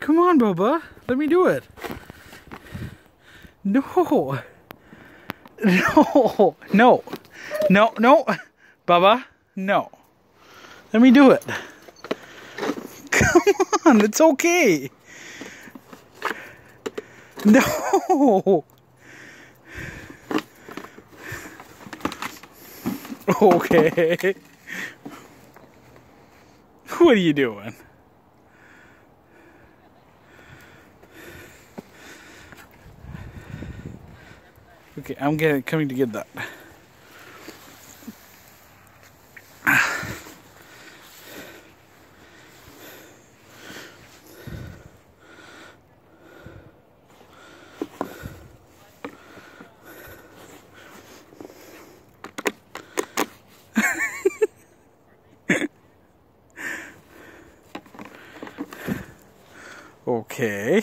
Come on, Baba. Let me do it. No. No. No. No. No. Baba. No. Let me do it. Come on. It's okay. No. Okay. What are you doing? Okay, I'm getting coming to get that. Okay.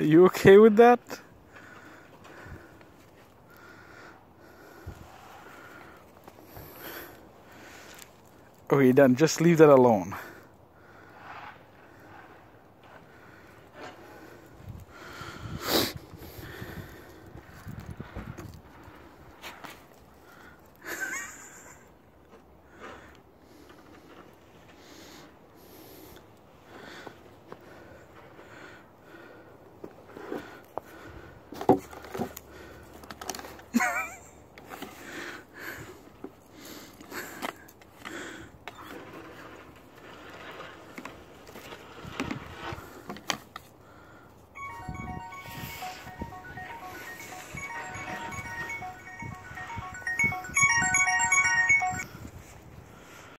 Are you okay with that? Okay, done. Just leave that alone.